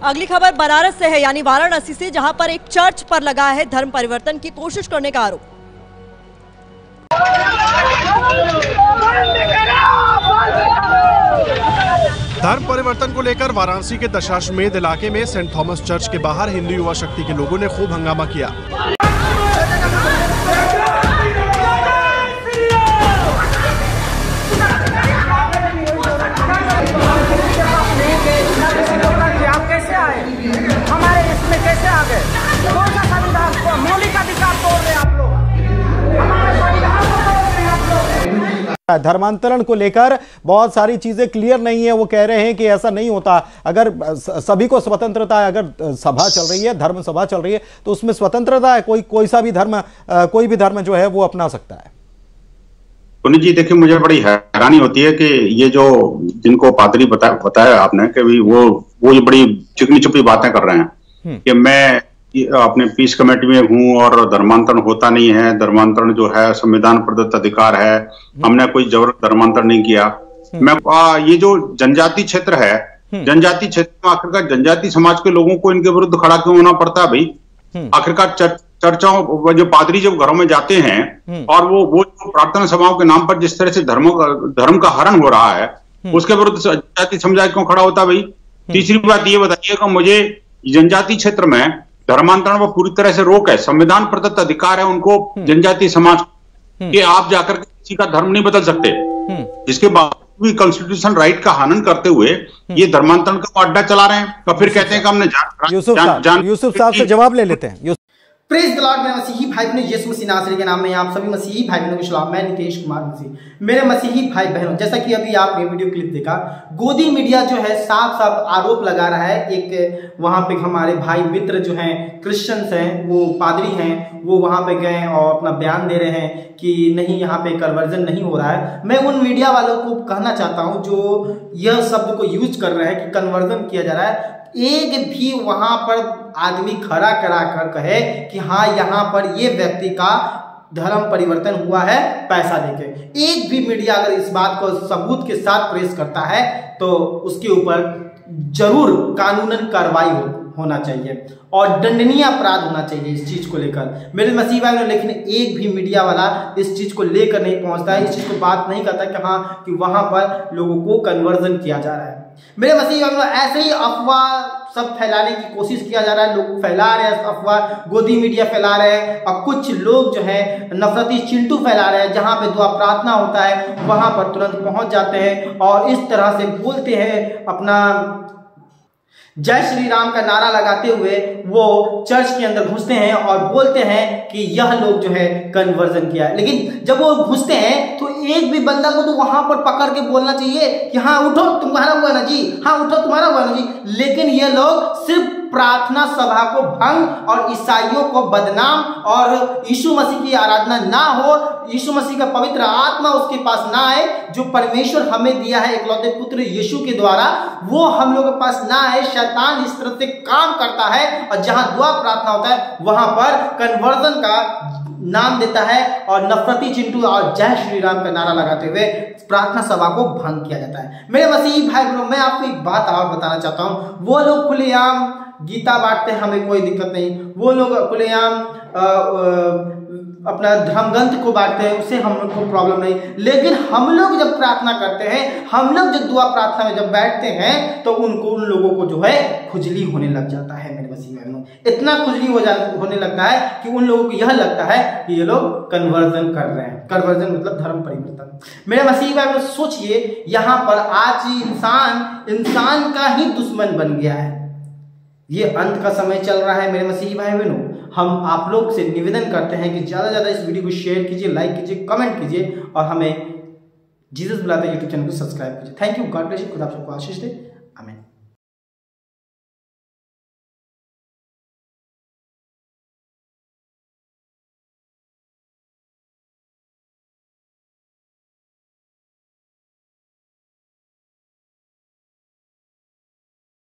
अगली खबर, बनारस से है, यानी वाराणसी से, जहाँ पर एक चर्च पर लगा है धर्म परिवर्तन की कोशिश करने का आरोप। धर्म परिवर्तन को लेकर वाराणसी के दशाश्वमेध इलाके में सेंट थॉमस चर्च के बाहर हिंदू युवा शक्ति के लोगों ने खूब हंगामा किया। धर्मांतरण को लेकर बहुत सारी चीज़ें क्लियर नहीं है वो कह रहे हैं कि ऐसा नहीं होता। अगर सभी को स्वतंत्रता है अगर सभा चल रही है धर्म सभा चल रही है तो उसमें स्वतंत्रता है कोई कोई सा भी धर्म कोई भी धर्म जो है वो अपना सकता है। पुनित जी देखिए मुझे बड़ी हैरानी होती है कि ये जो जिनको पादरी बता, बताया आपने कि वो वो बड़ी चिकनी चुपी बातें कर रहे हैं कि मैं ये अपने पीस कमेटी में हूँ और धर्मांतरण होता नहीं है धर्मांतरण जो है संविधान प्रदत्त अधिकार है। हमने कोई जबर धर्मांतरण नहीं किया। मैं आ, ये जो जनजाति क्षेत्र है जनजाति क्षेत्र में आखिरकार जनजाति समाज के लोगों को इनके विरुद्ध खड़ा क्यों होना पड़ता है भाई? आखिरकार चर, चर्चाओं जो पादरी जब घरों में जाते हैं और वो वो जो प्रार्थना सभाओं के नाम पर जिस तरह से धर्मों का धर्म का हरण हो रहा है उसके विरुद्ध जनजाति समुदाय क्यों खड़ा होता है भाई? तीसरी बात ये बताइएगा मुझे जनजाति क्षेत्र में धर्मांतरण पर पूरी तरह से रोक है। संविधान प्रदत्त अधिकार है उनको जनजाति समाज के आप जाकर किसी का धर्म नहीं बदल सकते। इसके बाद भी कॉन्स्टिट्यूशन राइट का हनन करते हुए ये धर्मांतरण का अड्डा चला रहे हैं। तो फिर कहते हैं कि हमने जान यूसुफ साहब से जवाब ले लेते हैं। प्रेज द लॉर्ड मेरे मसीही भाई बहनों, यीशु मसीह नासरी के नाम में आप सभी मसीही भाई बहनों को सलाम। मैं नितेश कुमार मसीह। मेरे मसीही भाई बहनों, जैसा कि अभी आपने वीडियो क्लिप देखा, गोदी मीडिया जो है साफ़ साफ़ आरोप लगा रहा है। एक, वहाँ पे हमारे भाई मित्र जो हैं क्रिश्चियंस हैं, वो पादरी हैं, वो वहाँ पे गए और अपना बयान दे रहे हैं कि नहीं, यहाँ पे कन्वर्जन नहीं हो रहा है। मैं उन मीडिया वालों को कहना चाहता हूँ, जो यह शब्द को यूज़ कर रहे हैं कि कन्वर्जन किया जा रहा है। एक भी वहाँ पर आदमी खड़ा करा कर कहे कि हाँ यहाँ पर ये व्यक्ति का धर्म परिवर्तन हुआ है, पैसा देके। एक भी मीडिया अगर इस बात को सबूत के साथ प्रेस करता है तो उसके ऊपर ज़रूर कानूनन कार्रवाई हो, होना चाहिए और दंडनीय अपराध होना चाहिए इस चीज़ को लेकर। मेरे मसीह भाई लेकिन एक भी मीडिया वाला इस चीज़ को लेकर नहीं पहुँचता है, इस चीज़ को बात नहीं करता कि हाँ कि वहाँ पर लोगों को कन्वर्जन किया जा रहा है। मेरे भाई ऐसे ही अफवाह सब फैलाने की कोशिश किया जा रहा है, लोग फैला रहे हैं, अफवाह, गोदी मीडिया फैला रहे हैं, और कुछ लोग जो है, नफरती चिंटू फैला रहे हैं, जहाँ पे दुआ प्रार्थना होता है, वहाँ पर तुरंत पहुँच जाते हैं, और इस तरह से बोलते हैं, अपना जय श्री राम का नारा लगाते हुए वो चर्च के अंदर घुसते हैं और बोलते हैं कि यह लोग जो है कन्वर्जन किया है। लेकिन जब वो घुसते हैं तो एक भी बंदा को तो वहाँ पर पकड़ के बोलना चाहिए कि हाँ उठो तुम्हारा हुआ ना जी। हाँ उठो, तुम्हारा हुआ ना जी। लेकिन ये लोग सिर्फ़ प्रार्थना सभा को भंग और ईसाइयों को बदनाम और यीशु मसीह की आराधना ना हो, यीशु मसीह का पवित्र आत्मा उसके पास ना आए, जो परमेश्वर हमें दिया है एकलौते पुत्र यीशु के द्वारा, वो हम लोगों के पास ना आए, शैतान इस तरह से काम करता है और जहाँ दुआ प्रार्थना होता है, वहाँ पर कन्वर्जन का नाम देता है और नफरती चिंटू और जय श्री राम का नारा लगाते हुए प्रार्थना सभा को भंग किया जाता है। मेरे मसीह भाई बहनों मैं आपको एक बात और बताना चाहता हूँ। वो लोग खुलेआम गीता बांटते हैं हमें कोई दिक्कत नहीं। वो लोग खुलेआम अपना धर्म ग्रंथ को बांटते हैं, उससे हम लोग को प्रॉब्लम नहीं। लेकिन हम लोग जब प्रार्थना करते हैं, हम लोग जब दुआ प्रार्थना में जब बैठते हैं तो उनको, उन लोगों को जो है खुजली होने लग जाता है, मेरे मसीह बहनों। इतना खुजली हो जा, होने लगता है कि उन लोगों को यह लगता है कि ये लोग कन्वर्जन कर रहे हैं। कन्वर्जन मतलब धर्म परिवर्तन। मेरे मसीह बहनों, सोचिए, यहाँ पर आज इंसान इंसान का ही दुश्मन बन गया है। ये अंत का समय चल रहा है मेरे मसीही भाई बहनों हम आप लोग से निवेदन करते हैं कि ज़्यादा से ज़्यादा इस वीडियो को शेयर कीजिए लाइक कीजिए कमेंट कीजिए और हमें जीसस बुलाते यूट्यूब चैनल को सब्सक्राइब कीजिए। Thank you God bless you खुदा आप सबको आशीष दे। आमीन